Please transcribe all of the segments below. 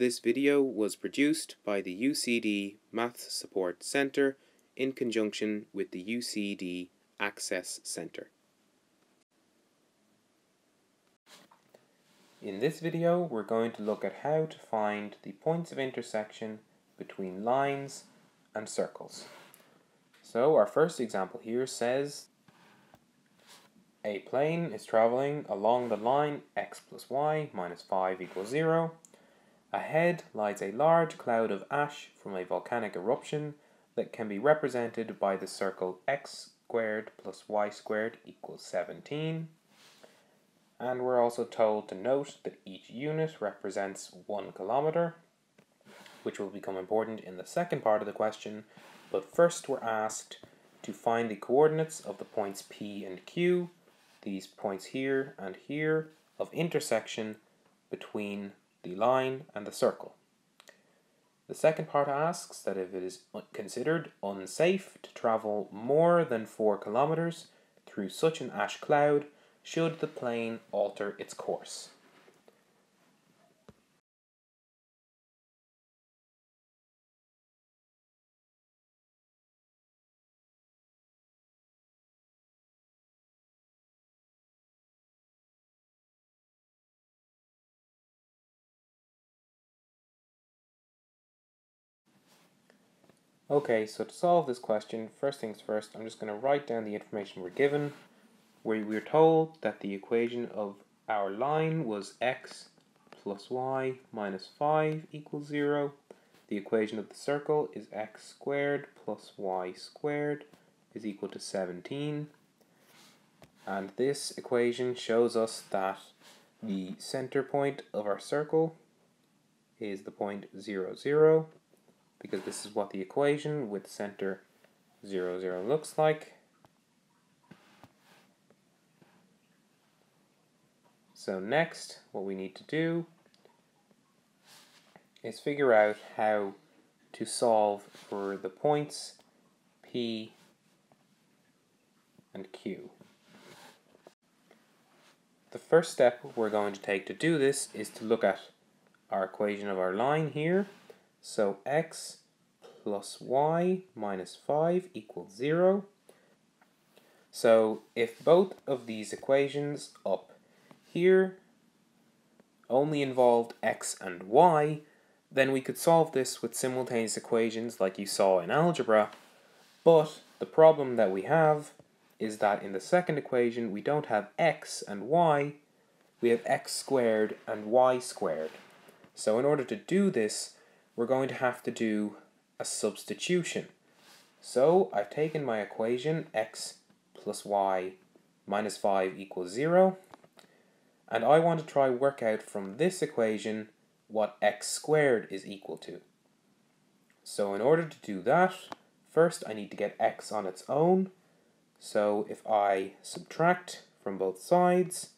This video was produced by the UCD Maths Support Centre in conjunction with the UCD Access Centre. In this video we're going to look at how to find the points of intersection between lines and circles. So our first example here says a plane is traveling along the line x plus y minus 5 equals 0. Ahead lies a large cloud of ash from a volcanic eruption that can be represented by the circle x squared plus y squared equals 17. And we're also told to note that each unit represents one kilometer, which will become important in the second part of the question. But first we're asked to find the coordinates of the points P and Q these points here and here of intersection between the line and the circle. The second part asks that if it is considered unsafe to travel more than 4 kilometers through such an ash cloud, should the plane alter its course? Okay, so to solve this question, first things first, I'm just going to write down the information we're given, where we're told that the equation of our line was x plus y minus 5 equals 0. The equation of the circle is x squared plus y squared is equal to 17. And this equation shows us that the center point of our circle is the point 0, 0 because this is what the equation with center 0, 0 looks like. So next, what we need to do is figure out how to solve for the points P and Q. The first step we're going to take to do this is to look at our equation of our line here so x plus y minus 5 equals 0. So if both of these equations up here only involved x and y, then we could solve this with simultaneous equations like you saw in algebra, but the problem that we have is that in the second equation we don't have x and y, we have x squared and y squared. So in order to do this, we're going to have to do a substitution. So I've taken my equation x plus y minus 5 equals 0 and I want to try work out from this equation what x squared is equal to. So in order to do that, first I need to get x on its own. So if I subtract from both sides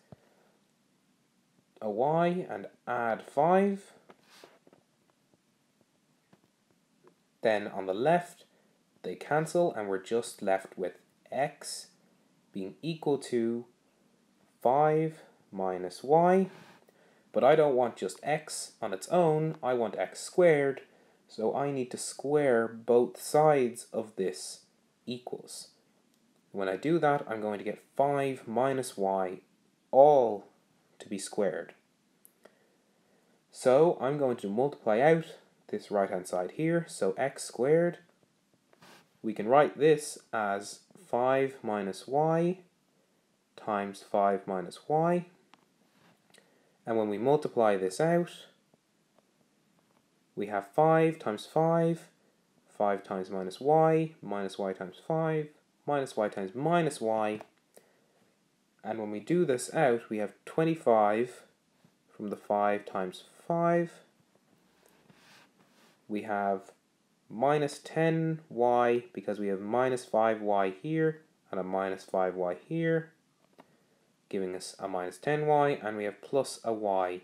a y and add 5, Then on the left, they cancel and we're just left with x being equal to 5 minus y. But I don't want just x on its own, I want x squared, so I need to square both sides of this equals. When I do that, I'm going to get 5 minus y all to be squared. So I'm going to multiply out this right hand side here, so x squared, we can write this as 5 minus y times 5 minus y, and when we multiply this out, we have 5 times 5, 5 times minus y, minus y times 5, minus y times minus y, and when we do this out, we have 25 from the 5 times 5, we have minus 10y because we have minus 5y here and a minus 5y here, giving us a minus 10y, and we have plus a y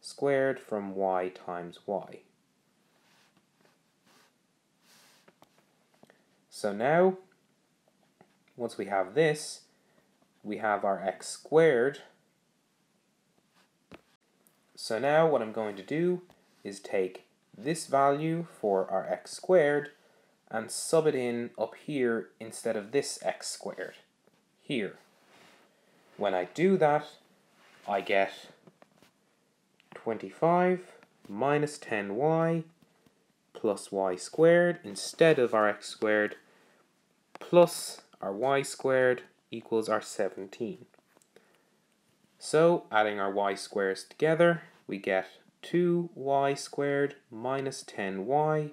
squared from y times y. So now, once we have this, we have our x squared. So now what I'm going to do is take this value for our x squared and sub it in up here instead of this x squared here. When I do that, I get 25 minus 10y plus y squared instead of our x squared plus our y squared equals our 17. So adding our y squares together, we get 2y squared minus 10y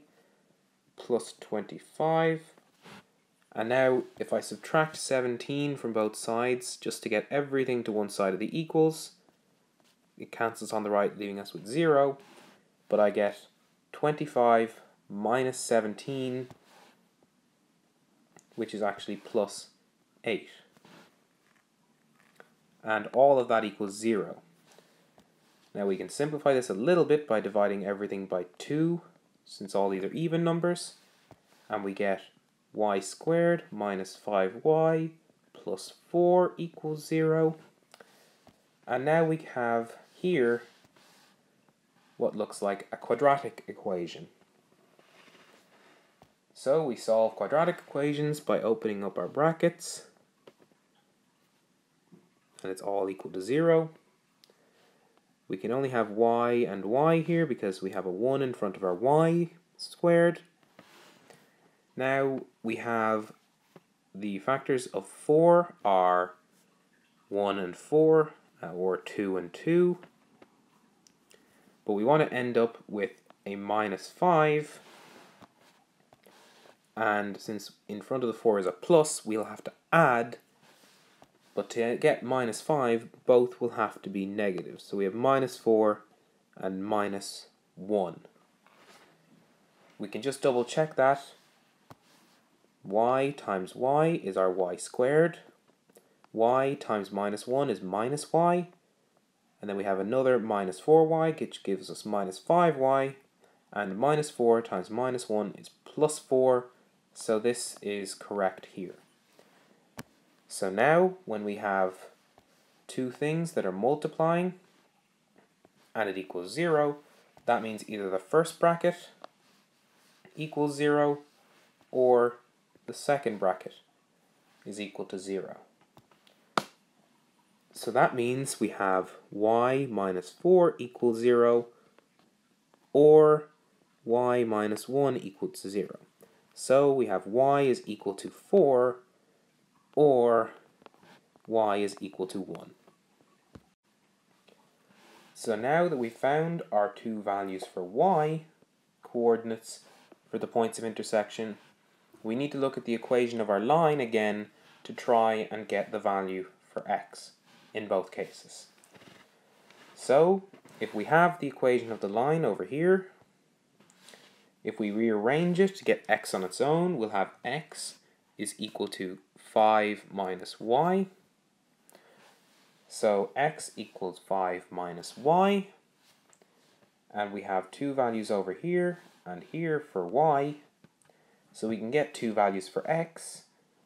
plus 25. And now if I subtract 17 from both sides just to get everything to one side of the equals, it cancels on the right leaving us with 0, but I get 25 minus 17 which is actually plus 8. And all of that equals 0. Now we can simplify this a little bit by dividing everything by 2, since all these are even numbers, and we get y squared minus 5y plus 4 equals 0. And now we have here what looks like a quadratic equation. So we solve quadratic equations by opening up our brackets. And it's all equal to 0. We can only have y and y here because we have a 1 in front of our y squared. Now we have the factors of 4 are 1 and 4, uh, or 2 and 2. But we want to end up with a minus 5 and since in front of the 4 is a plus, we'll have to add, but to get minus 5, both will have to be negative. So we have minus 4 and minus 1. We can just double check that. y times y is our y squared. y times minus 1 is minus y. And then we have another minus 4y, which gives us minus 5y. And minus 4 times minus 1 is plus 4 so this is correct here. So now when we have two things that are multiplying and it equals 0, that means either the first bracket equals 0 or the second bracket is equal to 0. So that means we have y minus 4 equals 0 or y minus 1 equals 0. So we have y is equal to 4 or y is equal to 1. So now that we've found our two values for y, coordinates for the points of intersection, we need to look at the equation of our line again to try and get the value for x in both cases. So if we have the equation of the line over here, if we rearrange it to get x on its own, we'll have x is equal to 5 minus y. So x equals 5 minus y. And we have two values over here and here for y. So we can get two values for x.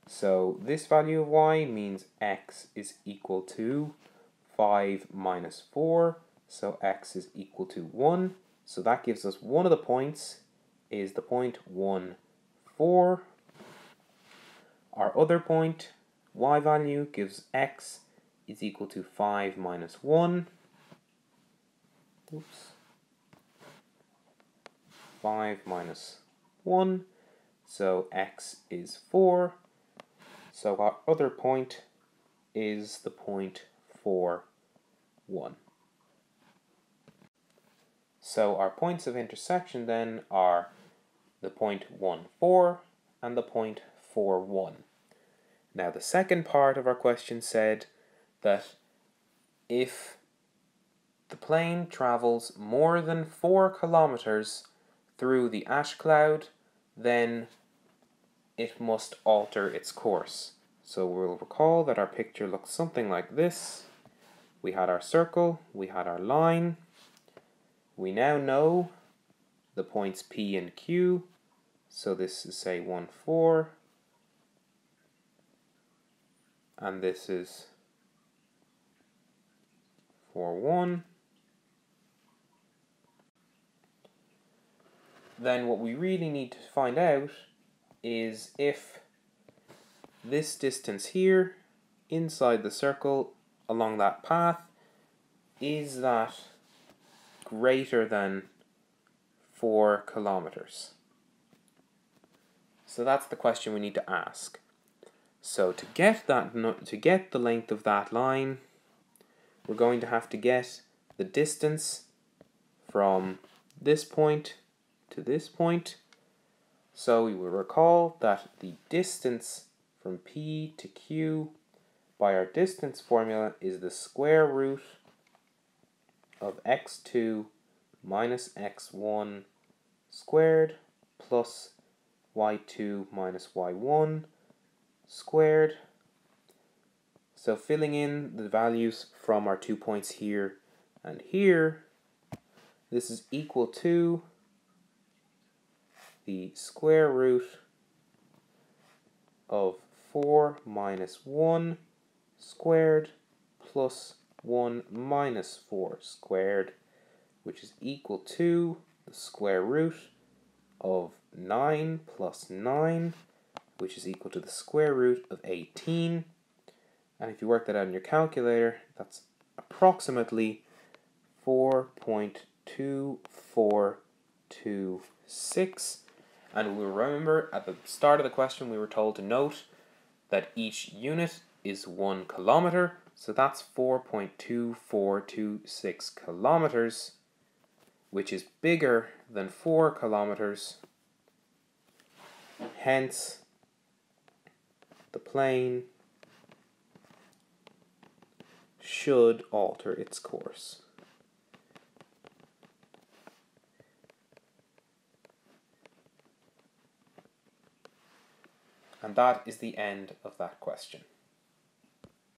So this value of y means x is equal to 5 minus 4. So x is equal to 1. So that gives us one of the points is the point 1, 4. Our other point, y value, gives x is equal to 5 minus 1. Oops. 5 minus 1. So x is 4. So our other point is the point 4, 1. So our points of intersection then are the point 1, 4 and the point 4, 1. Now the second part of our question said that if the plane travels more than 4 kilometers through the ash cloud, then it must alter its course. So we'll recall that our picture looks something like this. We had our circle, we had our line. We now know the points P and Q. So this is say 1, 4. And this is 4, 1. then what we really need to find out is if this distance here inside the circle along that path is that greater than 4 kilometers. So that's the question we need to ask. So to get that to get the length of that line, we're going to have to get the distance from this point to this point. So we will recall that the distance from P to Q by our distance formula is the square root of x2 minus x1 squared plus y2 minus y1 squared. So filling in the values from our two points here and here, this is equal to the square root of 4 minus 1 squared plus 1 minus 4 squared, which is equal to the square root of 9 plus 9, which is equal to the square root of 18. And if you work that out in your calculator, that's approximately 4.2426. And we remember at the start of the question, we were told to note that each unit is one kilometer. So that's 4.2426 kilometers, which is bigger than 4 kilometers. Hence, the plane should alter its course. And that is the end of that question.